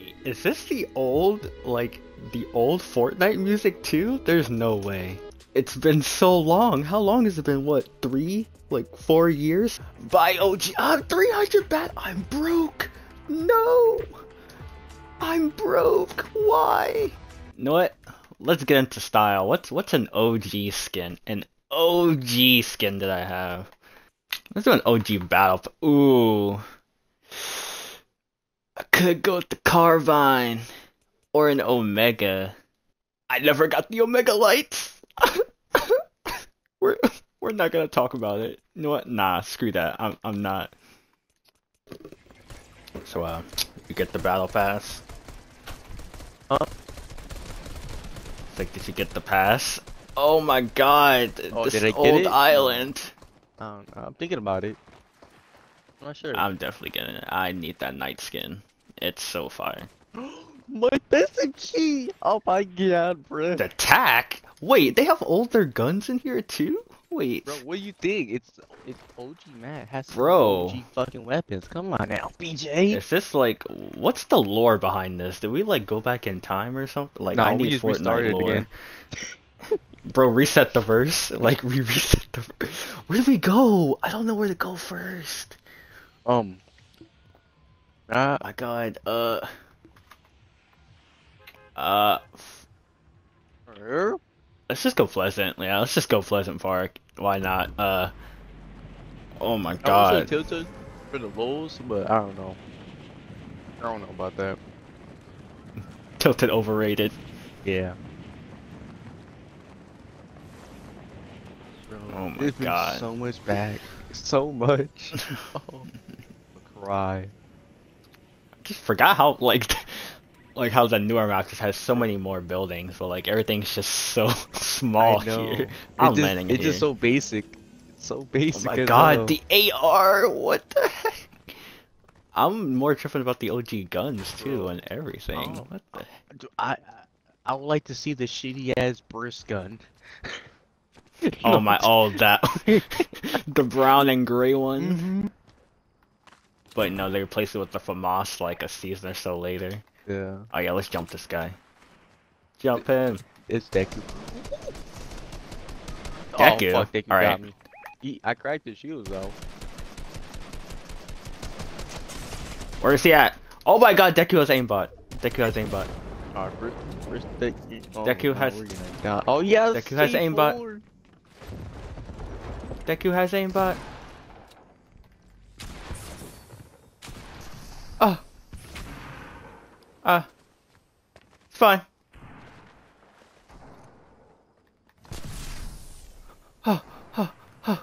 Wait, is this the old, like, the old Fortnite music too? There's no way. It's been so long. How long has it been? What, three? Like, four years? Buy OG. I'm uh, 300 bat. I'm broke. No. I'm broke. Why? You know what? Let's get into style. What's what's an OG skin? An OG skin that I have. Let's do an OG battle. Ooh. I could go with the Carbide or an Omega. I never got the Omega lights. we're we're not gonna talk about it. You know what? Nah, screw that. I'm I'm not. So uh, you get the battle pass. Huh? It's like, did you get the pass? Oh my god! Oh, this did I get old it? island. I don't know. I'm thinking about it. I'm not sure. I'm definitely getting it. I need that night skin. It's so fire. My SMG! Oh my god, bro. The attack? Wait, they have older guns in here too? Wait. Bro, what do you think? It's it's OG man. It has Bro. OG fucking weapons. Come on now, BJ. Is this like what's the lore behind this? Did we like go back in time or something? Like Nah, I we need just Fortnite restarted lore. again. Bro, reset the verse. Like we reset the. verse. Where do we go? I don't know where to go first. Um. Uh, My God. Uh. Uh. Let's just go Pleasant. Yeah, let's just go Pleasant Park. Why not? Uh. Oh my god. I would say God. tilted for the lows, but I don't know. I don't know about that. Tilted overrated. Yeah. Bro, Oh my there's been God. So much back. So much. oh, cry. Forgot how like like how the newer map just has so many more buildings, but like everything's just so small here. I'm just, landing it's here. just so basic. It's so oh basic. my god, hell. the AR! What the heck? I'm more tripping about the OG guns too and everything. Oh. What the? Do- I, I would like to see the shitty ass burst gun. Oh my! Oh that the brown and gray one. Mhm. But no, they replaced it with the FAMAS like a season or so later. Yeah, Oh yeah, let's jump this guy. Jump him. it's Deku. Deku? Oh fuck, Deku Alright. got me. He, I cracked his shields though. Where is he at? Oh my god, Deku has aimbot. Deku has aimbot. Alright, first, first Deku. Oh, Deku has- we're gonna die. Oh yeah, Deku has aimbot. C4. Deku has aimbot. Oh. Uh. It's fine. Oh, oh, oh.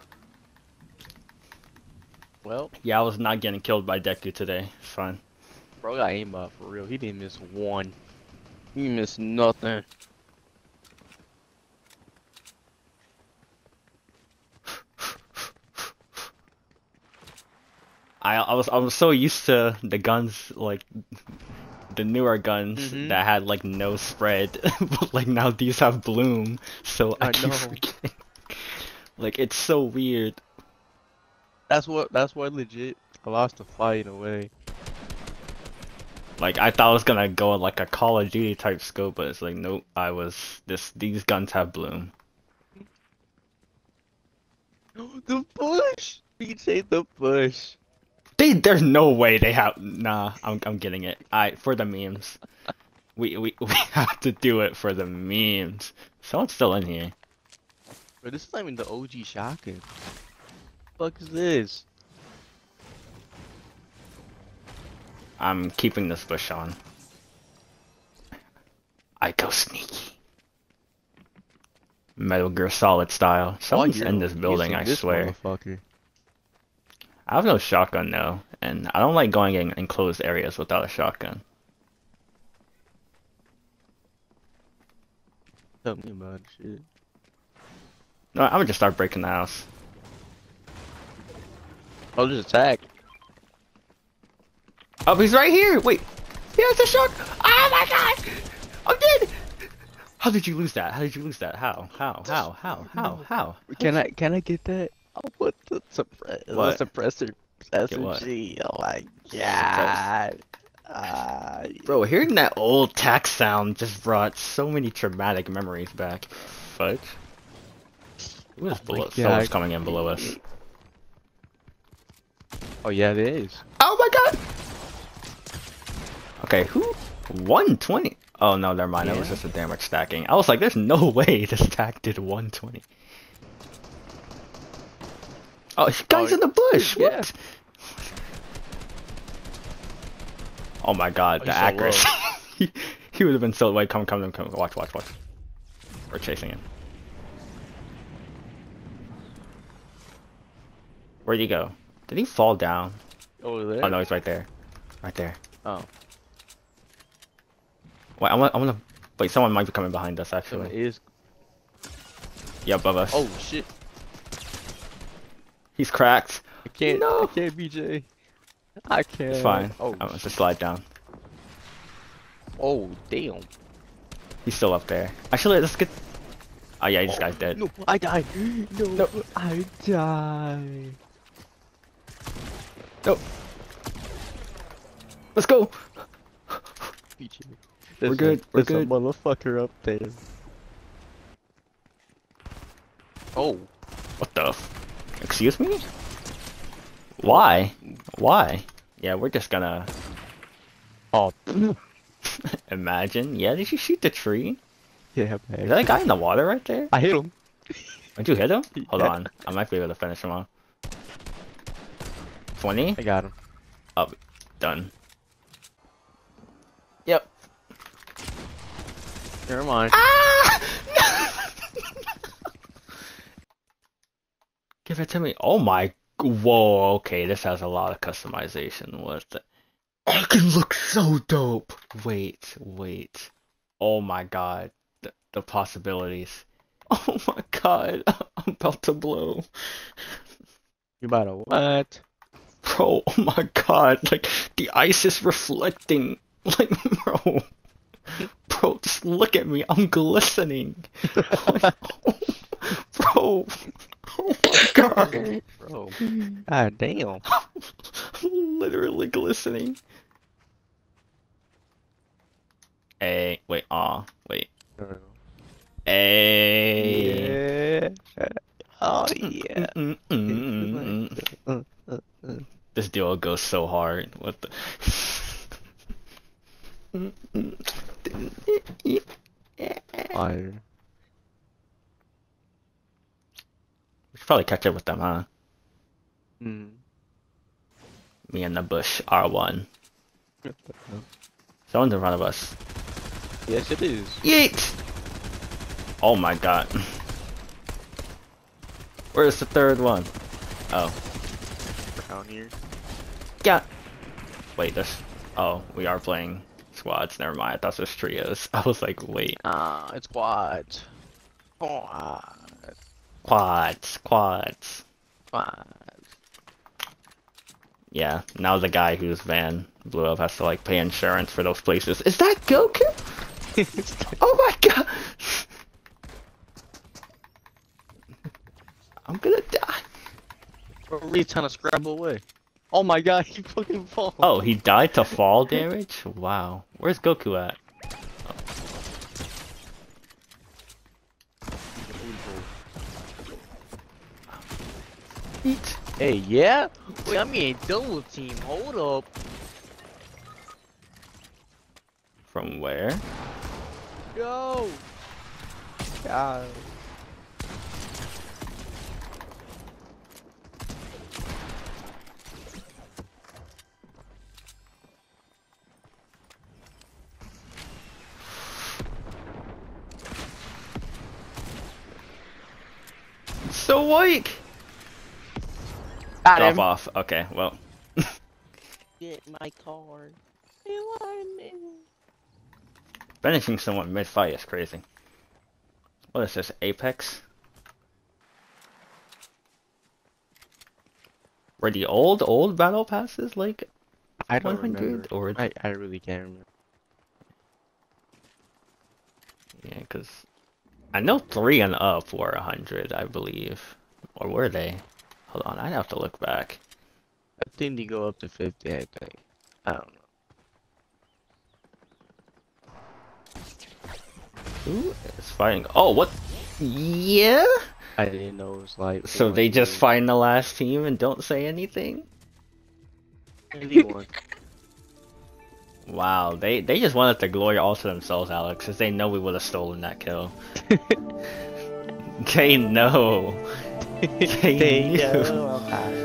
Well, Yeah, I was not getting killed by Deku today. It's fine. bro got aimbot for real. He didn't miss one. He missed nothing. I I was I was so used to the guns like the newer guns Mhm. that had like no spread, but like now these have bloom, so I, I keep know. forgetting. Like it's so weird. That's what. That's why legit. I lost the fight in a way. Like I thought I was gonna go like a Call of Duty type scope, but it's like nope. I was this. These guns have bloom. the bush. BJ the bush. They there's no way they have. Nah, I'm I'm getting it. I for the memes. We we we have to do it for the memes. Someone's still in here. Bro, this is not even the OG shotgun. fuck is this? I'm keeping this bush on. I go sneaky. Metal Gear Solid style. Oh, Someone's Oh, in this building, I this swear. I have no shotgun though, and I don't like going in enclosed areas without a shotgun. Tell me about shit. No, I would just start breaking the house. Oh, just attack. Oh, he's right here! Wait! He has a shot! Oh my god! I'm dead! How did you lose that? How did you lose that? How? How? How? How? How? How? Can I can I get that? Oh, what the suppress What? the suppressor Get? SMG? Oh my god. Uh, Bro, hearing that old tax sound just brought so many traumatic memories back. Fudge. It was Oh below. Someone's coming in below us. Oh yeah, it is. Oh my god! Okay, who? 120? Oh no, never mind. That was just a damage stacking. I was like, there's no way this stack did 120. Oh, this guy's Oh, in the oh, bush! yeah. What? Oh my god, Oh, the accuracy. he he would have been so. Wait, come, come, come. Come, watch, watch, watch. We're chasing him. Where'd he go? Did he fall down? Over there. Oh no, he's right there. Right there. Oh, Wait, I want, I want to. Wait, someone might be coming behind us actually. is. Yeah, above us. Oh shit! He's cracked. I can't. No. I can't, BJ. I can't. It's fine. Oh, I'm gonna just slide down. oh damn. He's still up there. Actually, let's get. Oh yeah, this oh, guy's dead. No, I died. No, No. I died. No. Let's go. BJ. We're There's a- good, we're there's a good. motherfucker up there. Oh, What the? Excuse me? Why? Why? Yeah, we're just gonna oh. imagine. Yeah, did you shoot the tree? yeah, Is that a guy in the water right there? I hit him. Did you hit him? Hold Yeah. on, I might be able to finish him off. 20? I got him. Up. Done. Yep. Never mind. Ah! It to me. Oh my. Whoa. Okay, this has a lot of customization with it. Oh, it can look so dope. Wait, wait. Oh my god. The, the possibilities. Oh my god. I'm about to blow. You about to what? Bro, oh my god. Like, the ice is reflecting. Like, bro. Bro, just look at me. I'm glistening. Like, bro. Oh my god. Bro. God damn. Literally glistening. Hey, wait, aw, wait. Hey. Yeah. Oh yeah. Mm, mm, mm, mm, mm. This duo goes so hard. What the? Fire. We should probably catch up with them, huh? Mm. Me and the bush, R1. Someone's in front of us. Yes, it is. Yeet! Oh my god. Where's the third one? Oh, Around here. yeah. Wait, this. Oh, we are playing squads. Never mind. I thought was trios. I was like, wait. Ah, it's quads. Quads. Quads, quads. Quads. Yeah, now the guy whose van blew up has to like pay insurance for those places. Is that Goku? Oh my god! I'm gonna die. We're trying to scrabble away. Oh my god, he fucking falls. Oh, he died to fall damage? Wow. Where's Goku at? Eat. Hey, yeah? Wait, I mean double team. Hold up. From where? Go. God. So weak! Got Drop him. off. Okay, well. Get my card. You want me? Finishing someone mid-fight is crazy. What is this, Apex? Were the old, old battle passes like I don't 100 remember. or I, I really can't remember. yeah, because I know three and up were 100, I believe, or were they? Hold on, I'd have to look back. I think you go up to 50, I think. I don't know. Ooh, it's fighting. Oh, what? Yeah? I didn't know it was like. So they just find the last team and don't say anything? Anyone. wow, they, they just wanted the glory all to themselves, Alex, because they know we would have stolen that kill. they no. They They knew. know about